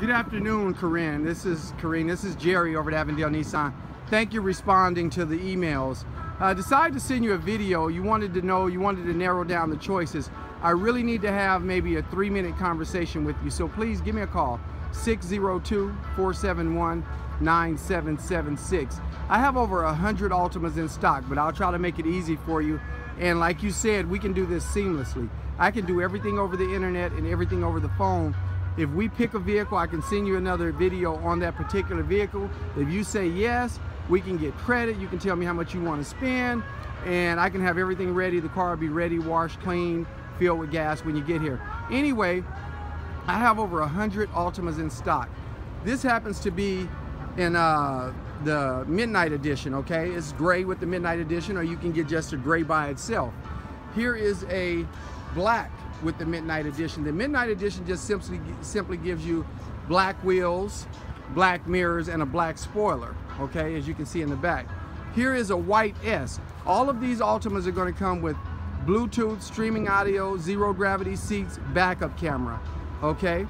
Good afternoon, Corinne. This is Corinne. This is Jerry over at Avondale Nissan. Thank you responding to the emails. I uh, decided to send you a video. You wanted to know, you wanted to narrow down the choices. I really need to have maybe a three minute conversation with you. So please give me a call, 602-471-9776. I have over a 100 Altimas in stock, but I'll try to make it easy for you. And like you said, we can do this seamlessly. I can do everything over the internet and everything over the phone if we pick a vehicle, I can send you another video on that particular vehicle. If you say yes, we can get credit. You can tell me how much you want to spend and I can have everything ready. The car will be ready, washed, clean, filled with gas when you get here. Anyway, I have over 100 Altimas in stock. This happens to be in uh, the Midnight Edition, okay? It's gray with the Midnight Edition or you can get just a gray by itself. Here is a black with the Midnight Edition. The Midnight Edition just simply, simply gives you black wheels, black mirrors, and a black spoiler, okay, as you can see in the back. Here is a white S. All of these Altimas are gonna come with Bluetooth, streaming audio, zero gravity seats, backup camera, okay?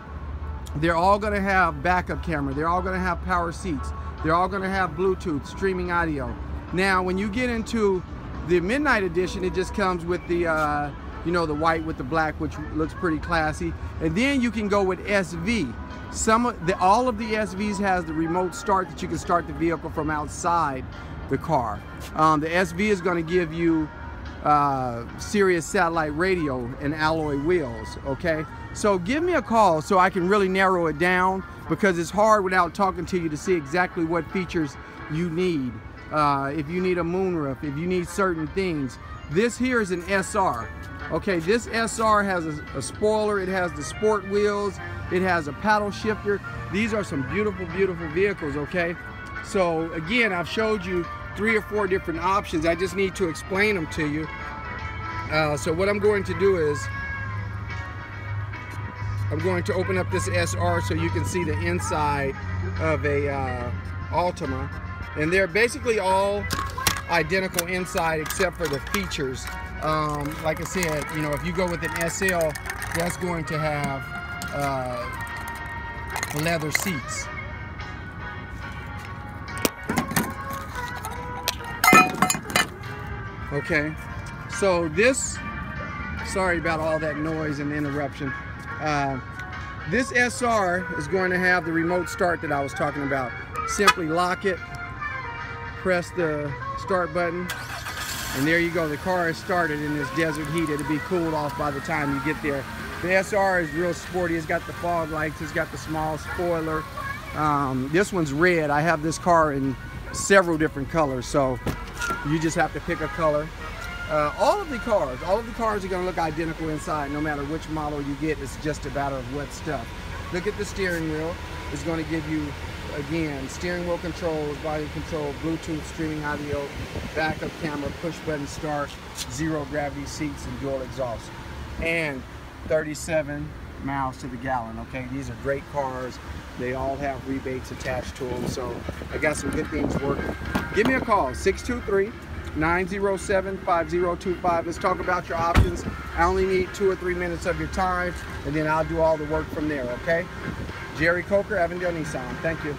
They're all gonna have backup camera. They're all gonna have power seats. They're all gonna have Bluetooth, streaming audio. Now, when you get into the Midnight Edition, it just comes with the uh, you know, the white with the black, which looks pretty classy. And then you can go with SV. Some of the, all of the SVs has the remote start that you can start the vehicle from outside the car. Um, the SV is going to give you uh, Sirius satellite radio and alloy wheels, okay? So give me a call so I can really narrow it down because it's hard without talking to you to see exactly what features you need. Uh, if you need a moonroof, if you need certain things. This here is an SR. Okay, this SR has a, a, spoiler, it has the sport wheels, it has a paddle shifter. These are some beautiful, beautiful vehicles, okay? So again, I've showed you three or four different options. I just need to explain them to you. Uh, so what I'm going to do is, I'm going to open up this SR so you can see the inside of a uh, Altima. And they're basically all identical inside except for the features um, like I said, you know, if you go with an SL, that's going to have uh, leather seats. Okay, so this, sorry about all that noise and interruption. Uh, this SR is going to have the remote start that I was talking about. Simply lock it, press the start button, and there you go, the car is started in this desert heat. It'll be cooled off by the time you get there. The SR is real sporty. It's got the fog lights. It's got the small spoiler. Um, this one's red. I have this car in several different colors, so you just have to pick a color. Uh, all of the cars, all of the cars are going to look identical inside, no matter which model you get. It's just a matter of what stuff. Look at the steering wheel. It's going to give you again, steering wheel controls, body control, Bluetooth, streaming audio, backup camera, push button start, zero gravity seats, and dual exhaust. And 37 miles to the gallon, okay? These are great cars. They all have rebates attached to them, so I got some good things working. Give me a call, 623 907 5025. Let's talk about your options. I only need two or three minutes of your time, and then I'll do all the work from there, okay? Jerry Coker, Avondale Nissan. Thank you.